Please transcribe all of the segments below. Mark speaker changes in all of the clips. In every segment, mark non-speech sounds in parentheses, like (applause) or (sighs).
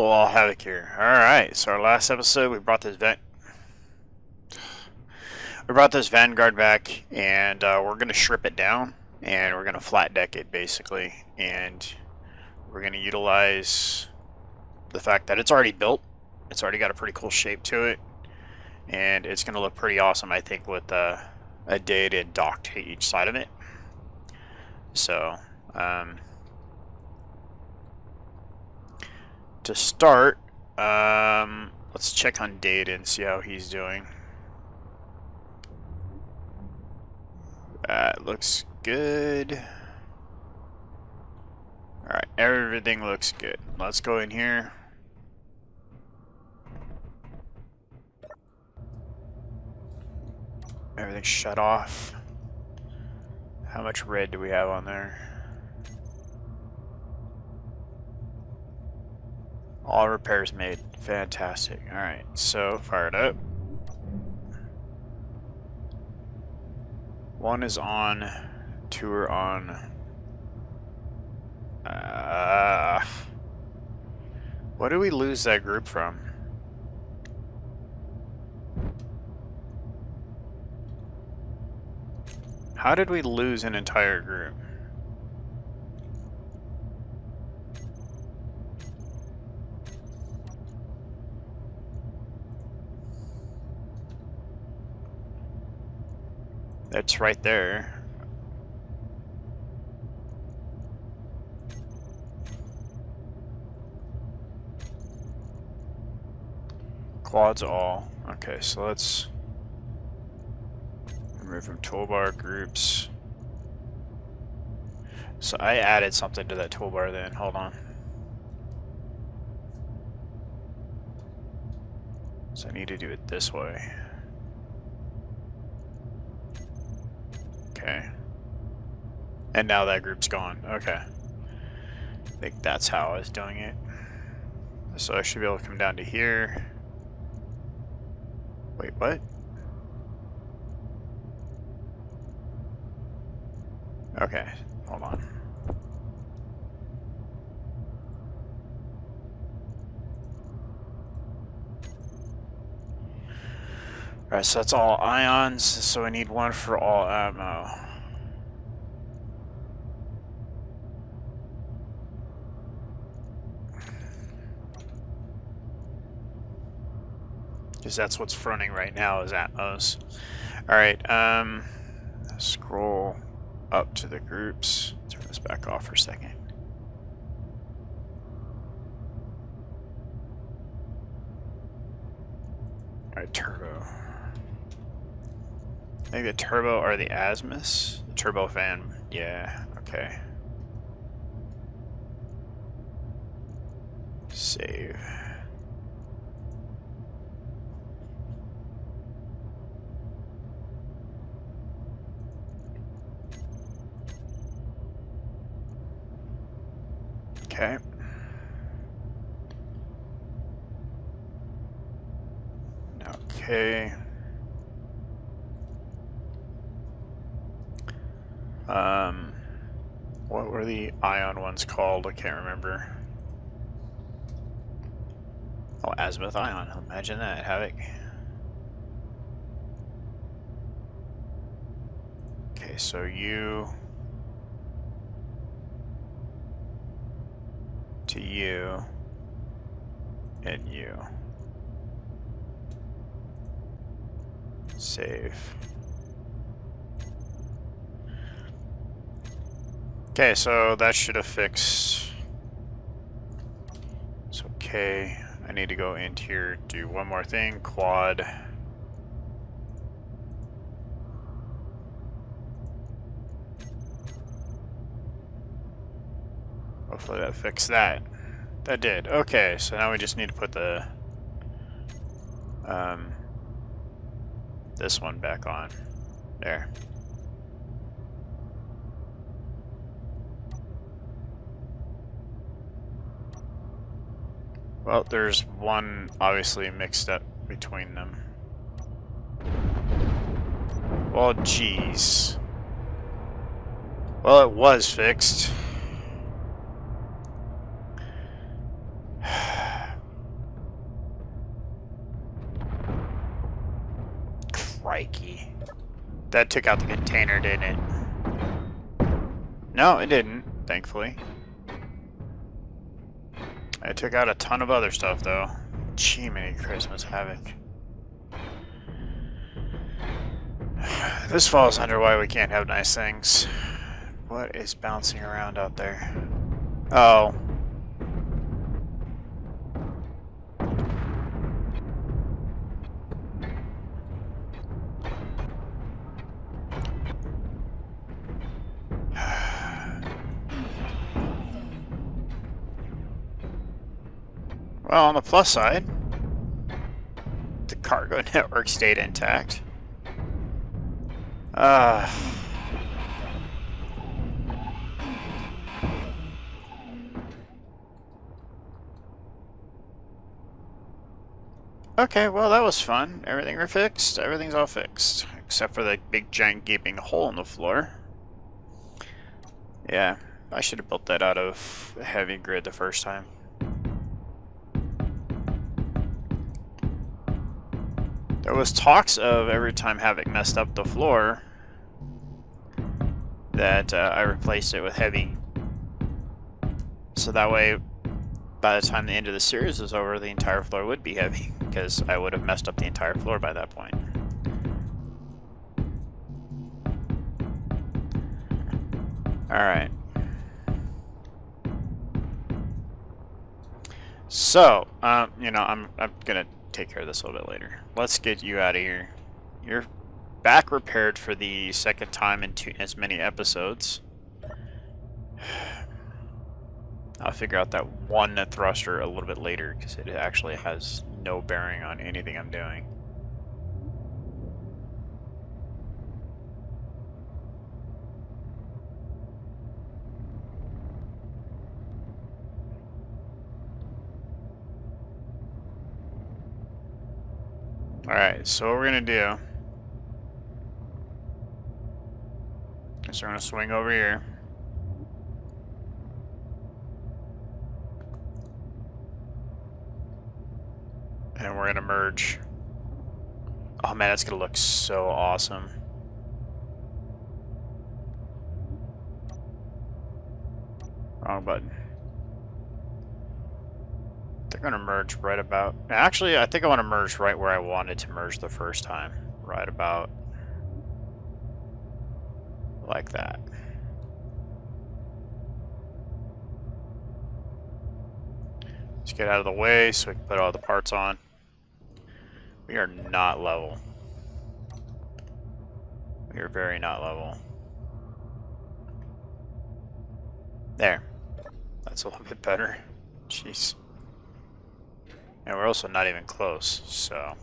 Speaker 1: Hello all, Havoc here. Alright, so our last episode we brought this vent we brought this Vanguard back and uh, we're gonna strip it down and we're gonna flat deck it basically and we're gonna utilize the fact that it's already built. It's already got a pretty cool shape to it and it's gonna look pretty awesome I think with uh, a dated dock to each side of it. So um, to start, um, let's check on Data and see how he's doing. That looks good. Alright, everything looks good. Let's go in here. Everything's shut off. How much red do we have on there? All repairs made. Fantastic. Alright, so fire it up. One is on, two are on. Uh, what did we lose that group from? How did we lose an entire group? It's right there. Quads all. Okay, so let's remove from toolbar groups. So I added something to that toolbar then. Hold on. So I need to do it this way. Okay. And now that group's gone. Okay. I think that's how I was doing it. So I should be able to come down to here. Wait, what? Okay, hold on. Alright, so that's all ions, so I need one for all ammo. Because that's what's fronting right now is Atmos. Alright, um, scroll up to the groups. Turn this back off for a second. Alright, turbo. Maybe the turbo or the Atmos? Turbo fan, yeah, okay. Save. Okay. Okay. Um, what were the ion ones called? I can't remember. Oh, azimuth ion. Imagine that, Havoc. Okay, so you... To you. And you. Save. Okay, so that should fixed. It's okay. I need to go into here, do one more thing. Quad. Hopefully that fixed that. That did. Okay, so now we just need to put the um, this one back on. There. Well, there's one obviously mixed up between them. Well, jeez. Well, it was fixed. (sighs) Crikey. That took out the container, didn't it? No, it didn't, thankfully. I took out a ton of other stuff, though. Chimney Christmas Havoc. (sighs) This falls under why we can't have nice things. What is bouncing around out there? Oh. Well, on the plus side, the cargo (laughs) network stayed intact. Uh, okay, well that was fun. Everything are fixed. Everything's all fixed. Except for the big giant gaping hole in the floor. Yeah, I should have built that out of heavy grid the first time. There was talks of every time Havoc messed up the floor that uh, I replaced it with heavy. So that way, by the time the end of the series is over, the entire floor would be heavy, because I would have messed up the entire floor by that point. Alright. So, um, you know, I'm, I'm gonna take care of this a little bit later. Let's get you out of here. You're back repaired for the second time in two, as many episodes. (sighs) I'll figure out that one thruster a little bit later because it actually has no bearing on anything I'm doing. Alright, so what we're gonna do is we're gonna swing over here. And we're gonna merge. Oh man, that's gonna look so awesome. Wrong button. They're going to merge right about... Actually, I think I want to merge right where I wanted to merge the first time. Right about... Like that. Let's get out of the way so we can put all the parts on. We are not level. We are very not level. There. That's a little bit better. Jeez. And we're also not even close, so...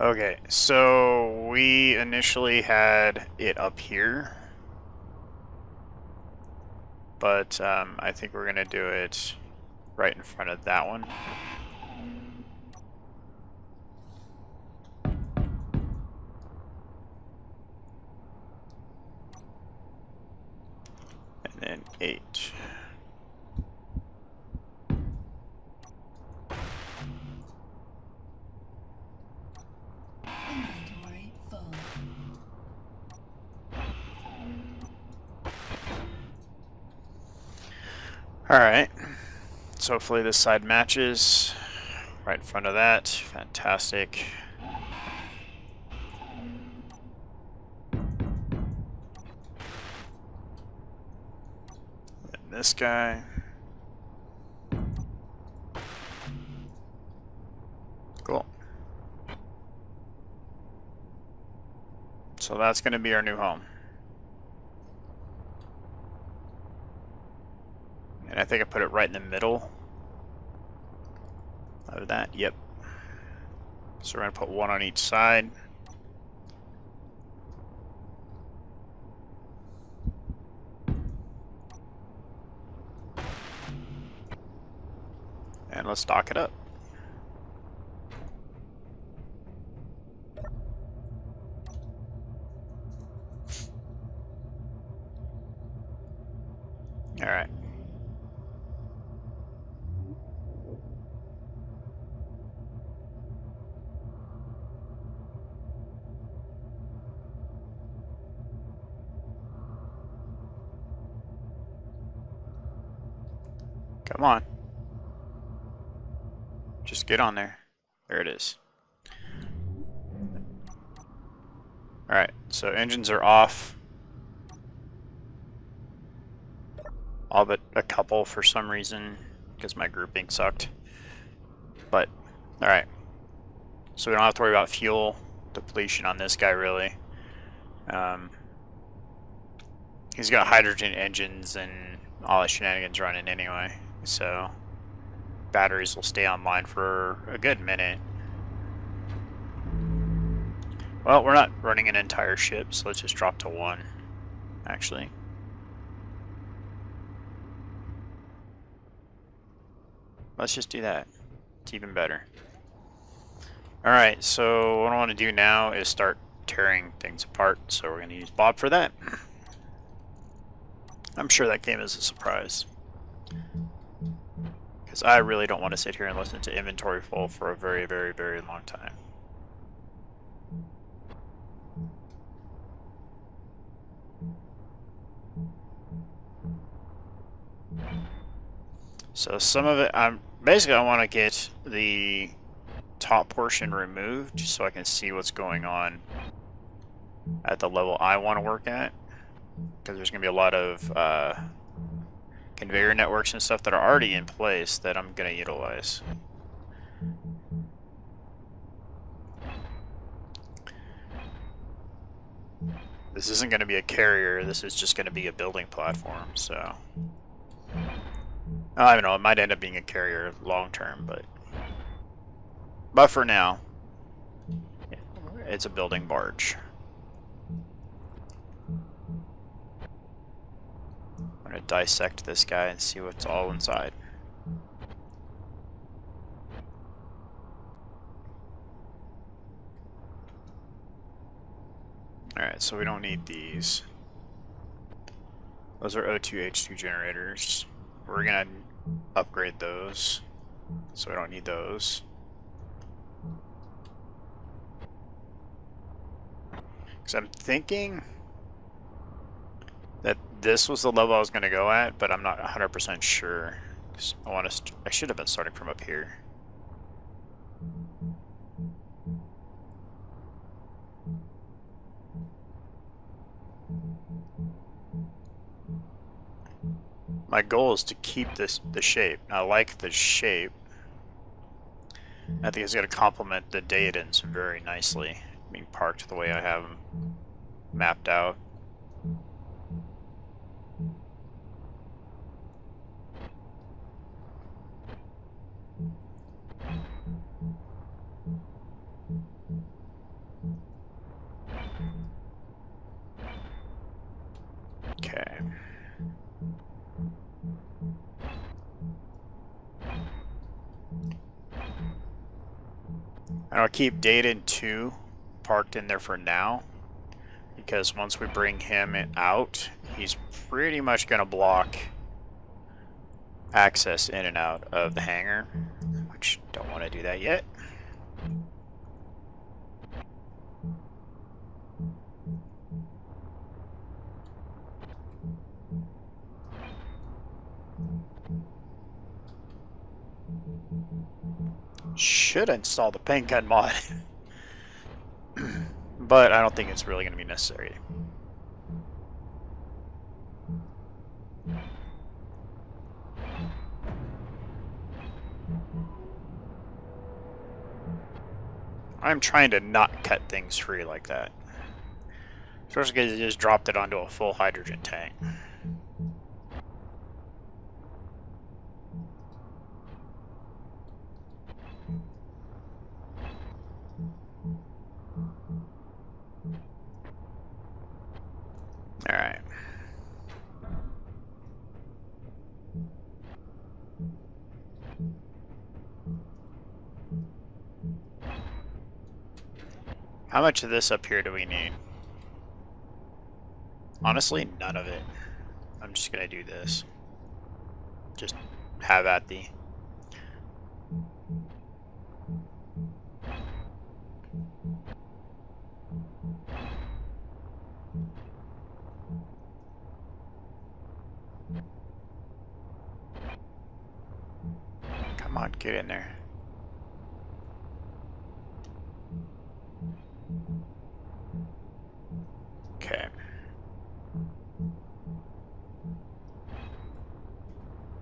Speaker 1: Okay, so we initially had it up here. But um, I think we're going to do it right in front of that one. And then 8. Alright. So hopefully this side matches. Right in front of that. Fantastic. And this guy. Cool. So that's going to be our new home. I think I put it right in the middle of that. Yep. So we're going to put one on each side. And let's dock it up. All right. Come on. Just get on there. There it is. Alright, so engines are off. All but a couple for some reason, because my grouping sucked. But, alright. So we don't have to worry about fuel depletion on this guy, really. Um, he's got hydrogen engines and all the shenanigans running anyway, so batteries will stay online for a good minute. Well, we're not running an entire ship, so let's just drop to one, actually. Let's just do that. It's even better. Alright, so what I want to do now is start tearing things apart, so we're going to use Bob for that. I'm sure that came as a surprise. Because I really don't want to sit here and listen to inventory full for a very, very, very long time. So some of it, I'm basically I want to get the top portion removed so I can see what's going on at the level I want to work at. Because there's going to be a lot of uh, conveyor networks and stuff that are already in place that I'm going to utilize. This isn't going to be a carrier, this is just going to be a building platform, so... I don't know, it might end up being a carrier long term, but... But for now, it's a building barge. Gonna dissect this guy and see what's all inside. Alright, so we don't need these. Those are O2H2 generators. We're gonna upgrade those, so we don't need those. Because I'm thinking this was the level I was going to go at, but I'm not 100% sure. I want to. I should have been starting from up here. My goal is to keep this the shape. I like the shape. I think it's going to complement the Daedons very nicely, being parked the way I have them mapped out. Okay. I'll keep Daedon 2 parked in there for now. Because once we bring him out, he's pretty much going to block access in and out of the hangar. Which, don't want to do that yet. Should install the paint gun mod. (laughs) but I don't think it's really going to be necessary. I'm trying to not cut things free like that. Especially because he just dropped it onto a full hydrogen tank. Alright. How much of this up here do we need? Honestly, none of it. I'm just gonna do this. Just have at the Come on, get in there. Okay.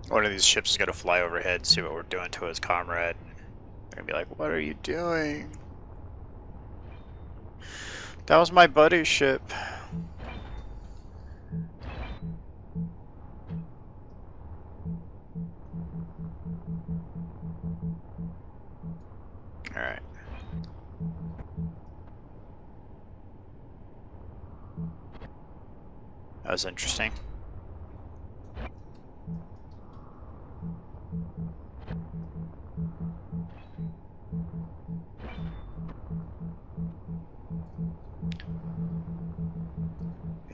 Speaker 1: One of these ships is gonna fly overhead, see what we're doing to his comrade. They're gonna be like, what are you doing? That was my buddy's ship. Alright. That was interesting.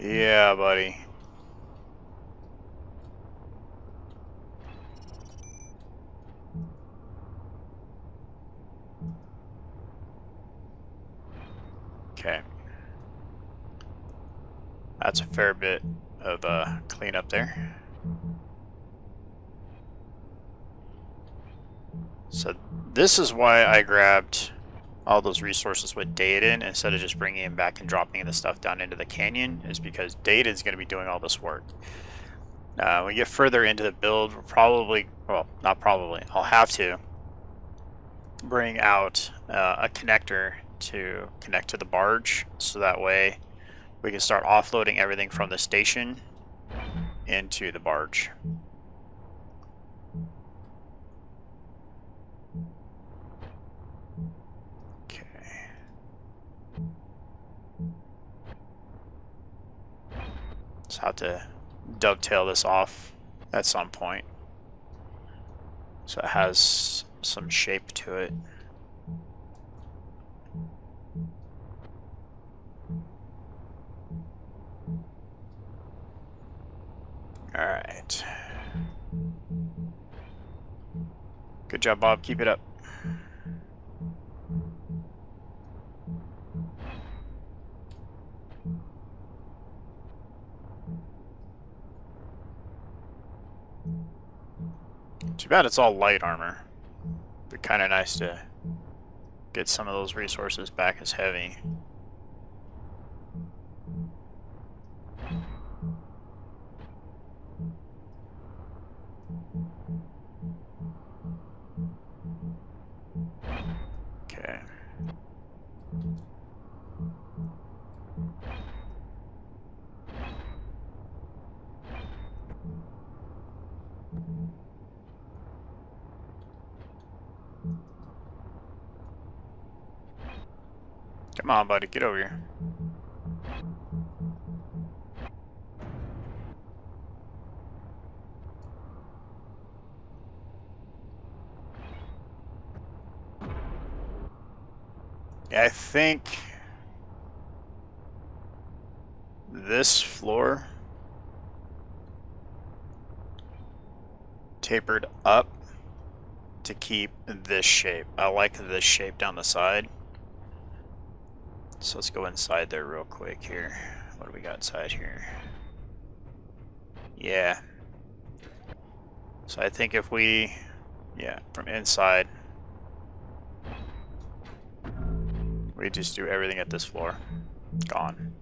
Speaker 1: Yeah, buddy. Okay. That's a fair bit of cleanup there. So this is why I grabbed all those resources with Daedon instead of just bringing him back and dropping the stuff down into the canyon is because Daedon's going to be doing all this work. Uh, when we get further into the build, we'll probably, well, not probably, I'll have to bring out uh, a connector to connect to the barge so that way we can start offloading everything from the station into the barge. Okay. Just have to dovetail this off at some point so it has some shape to it. Alright. Good job, Bob. Keep it up. Too bad it's all light armor. Be kind of nice to get some of those resources back as heavy. Okay. Come on, buddy, get over here. I think this floor tapered up to keep this shape. I like this shape down the side. So let's go inside there real quick here. What do we got inside here? Yeah. So I think if we, yeah, from inside, we just do everything at this floor. Gone.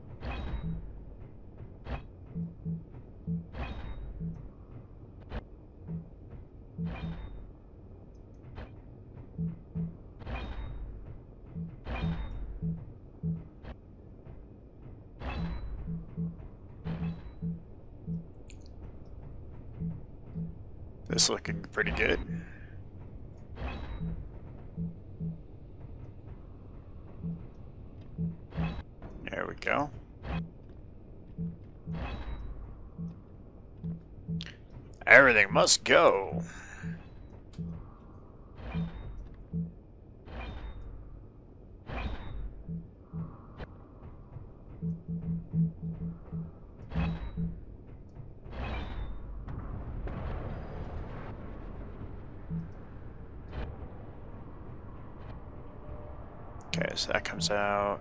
Speaker 1: This looking pretty good. There we go. Everything must go. So that comes out.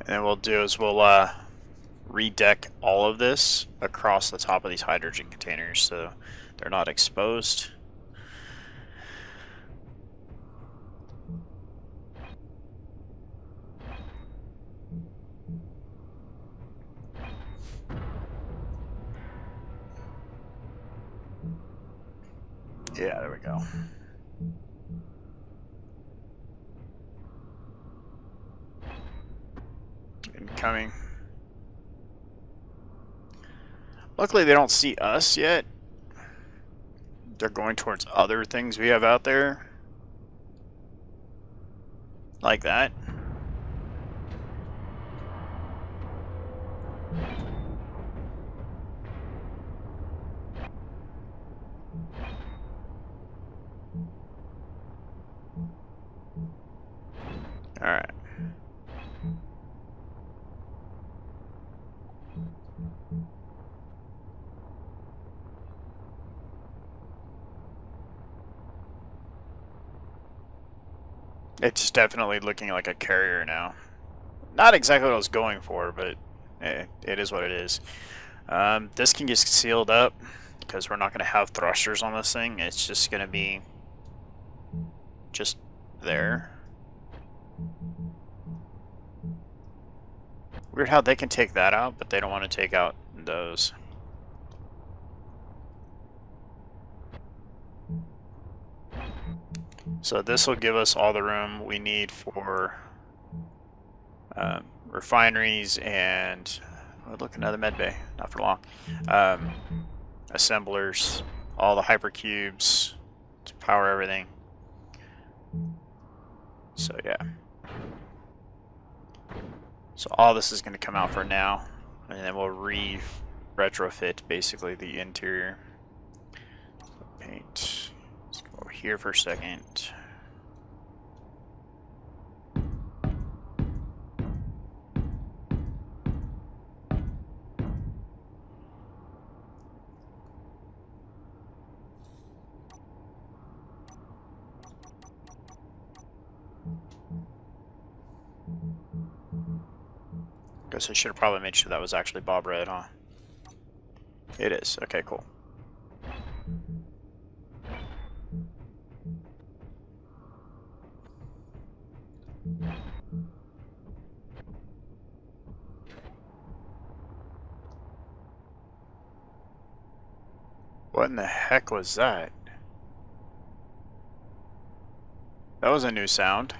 Speaker 1: And then we'll do is we'll uh, redeck all of this across the top of these hydrogen containers so they're not exposed. Go. Incoming. Luckily, they don't see us yet. They're going towards other things we have out there. Like that. Alright. It's definitely looking like a carrier now. Not exactly what I was going for, but eh, it is what it is. Um, this can get sealed up because we're not going to have thrusters on this thing. It's just going to be just there. Weird how they can take that out, but they don't want to take out those. So this will give us all the room we need for um, refineries and we'll look another med bay, not for long. Um, assemblers, all the hypercubes to power everything. So yeah. So all this is going to come out for now, and then we'll re retrofit basically the interior. Paint. Over here for a second. Guess I should have probably made sure that was actually Bob Red, huh? It is. Okay, cool. In the heck was that? That was a new sound.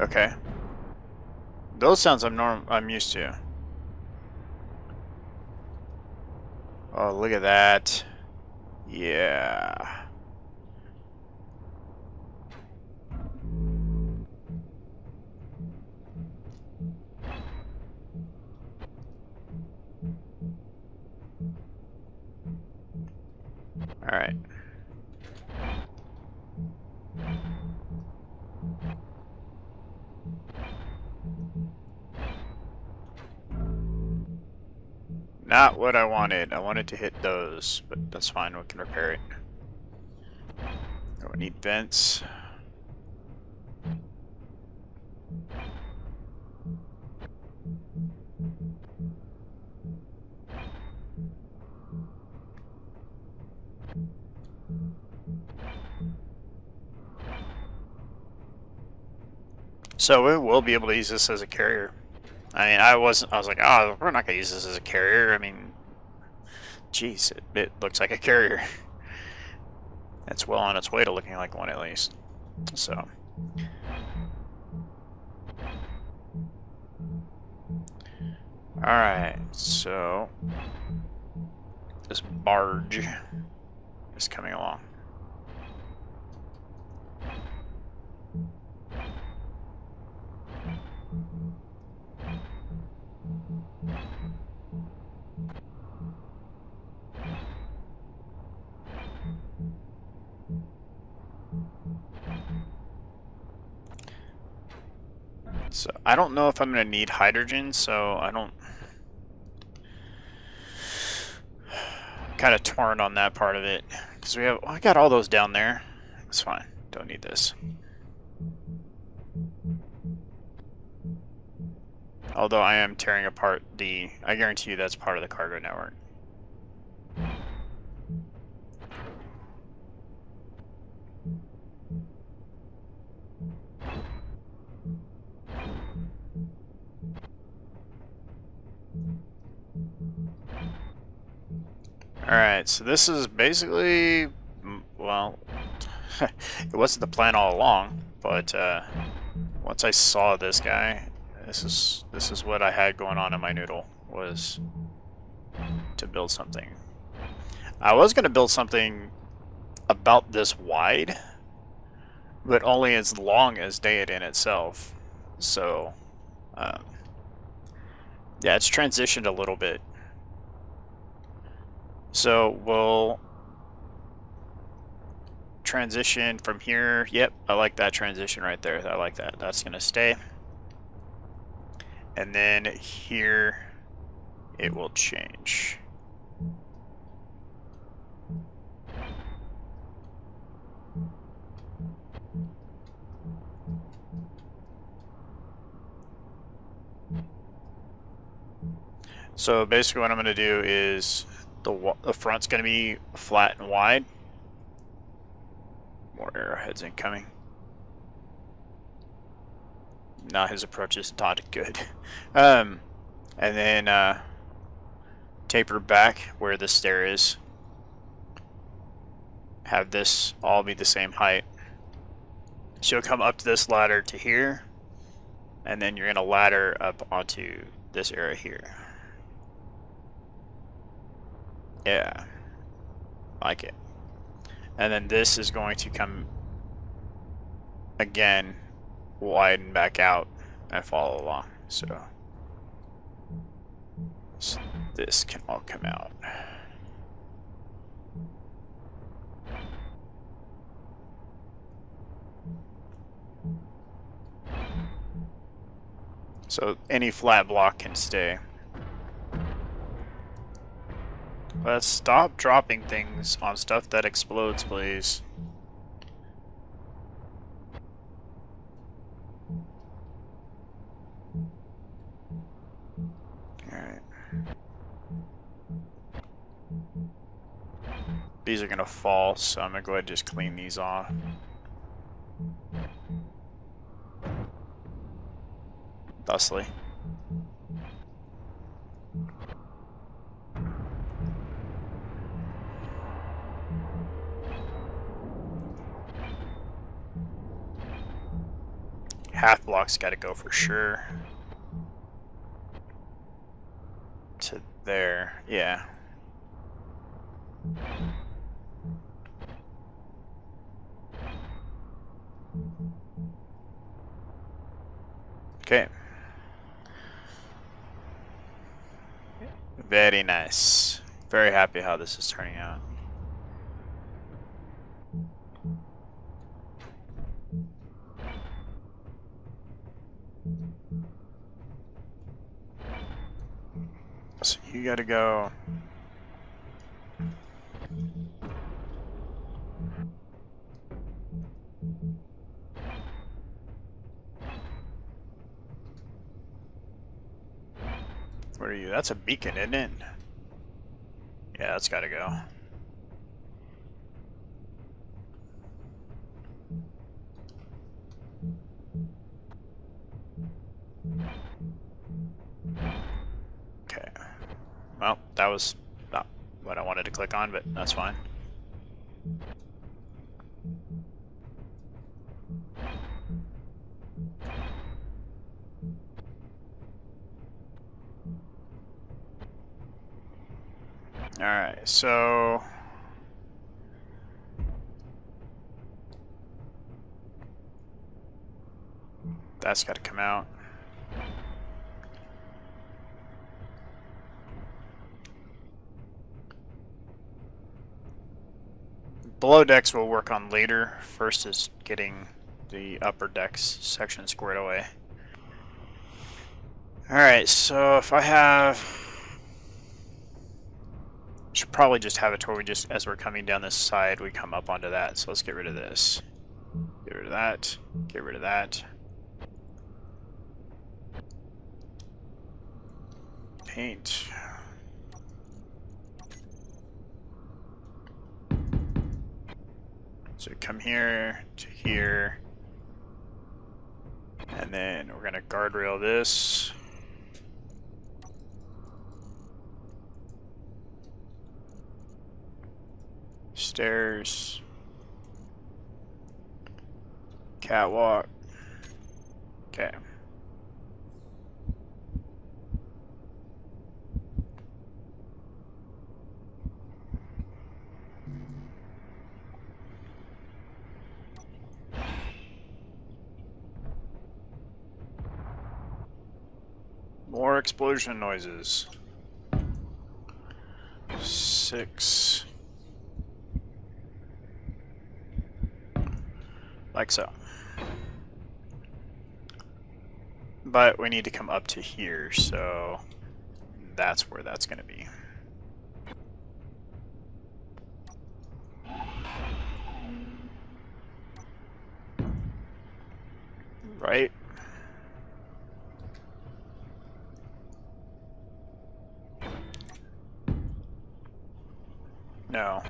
Speaker 1: Okay. Those sounds I'm norm I'm used to. Oh, look at that. Yeah. Wanted. I wanted to hit those, but that's fine. We can repair it. Oh, we need vents. So we will be able to use this as a carrier. I mean, I wasn't. I was like, oh, we're not gonna use this as a carrier. I mean, jeez, it, it looks like a carrier. It's well on its way to looking like one at least. So. Alright, so this barge is coming along. So I don't know if I'm going to need hydrogen, so I don't... (sighs) Kind of torn on that part of it. Because we have... Oh, I got all those down there. It's fine. Don't need this. Although I am tearing apart the... I guarantee you that's part of the cargo network. Alright, so this is basically... Well, (laughs) it wasn't the plan all along, but uh, once I saw this guy, this is this is what I had going on in my noodle was to build something. I was going to build something about this wide, but only as long as Daedon itself. So, um, yeah, it's transitioned a little bit. So we'll transition from here. Yep, I like that transition right there. I like that. That's going to stay. And then here it will change. So basically what I'm going to do is the, the front's going to be flat and wide. More arrowheads incoming. Now his approach is not good. (laughs) Um, and then uh, taper back where the stair is. Have this all be the same height. So you'll come up to this ladder to here, and then you're going to ladder up onto this area here. Yeah. Like it. And then this is going to come again, widen back out and follow along. So, so this can all come out. So any flat block can stay. Let's stop dropping things on stuff that explodes, please. Alright. These are gonna fall, so I'm gonna go ahead and just clean these off. Thusly. Half block's got to go for sure. To there, yeah. Okay. Very nice. Very happy how this is turning out. So you gotta go. Where are you? That's a beacon, isn't it? Yeah, that's gotta go. Well, that was not what I wanted to click on, but that's fine. Alright, so... That's got to come out. Below decks we'll work on later. First is getting the upper decks section squared away. Alright, so if I have... Should probably just have it to where we just, as we're coming down this side, we come up onto that. So let's get rid of this. Get rid of that. Get rid of that. paint. So come here to here. And then we're gonna guardrail this. Stairs. Catwalk. Okay. More explosion noises. Six. Like so. But we need to come up to here, so that's where that's going to be. Right? No.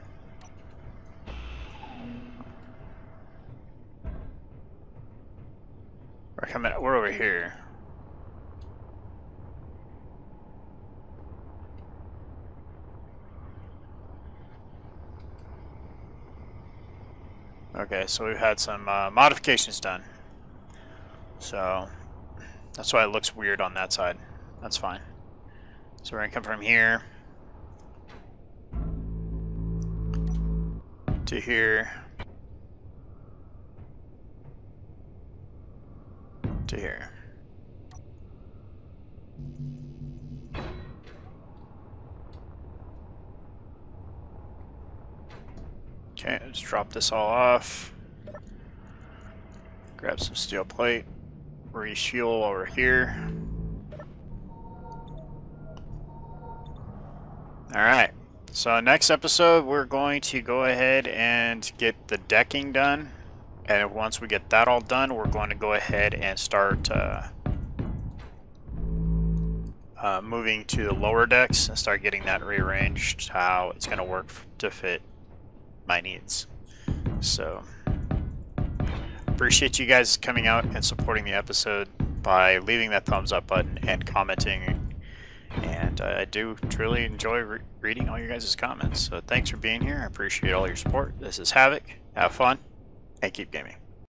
Speaker 1: We're coming, we're over here. Okay, so we've had some uh, modifications done. So, that's why it looks weird on that side. That's fine. So we're going to come from here to here to here. Okay, let's drop this all off. Grab some steel plate. Refuel over here. Alright, so next episode we're going to go ahead and get the decking done. And once we get that all done, we're going to go ahead and start uh, uh, moving to the lower decks and start getting that rearranged how it's going to work to fit my needs. So, appreciate you guys coming out and supporting the episode by leaving that thumbs up button and commenting. And I do truly enjoy re reading all your guys' comments. So thanks for being here. I appreciate all your support. This is Havoc. Have fun and keep gaming.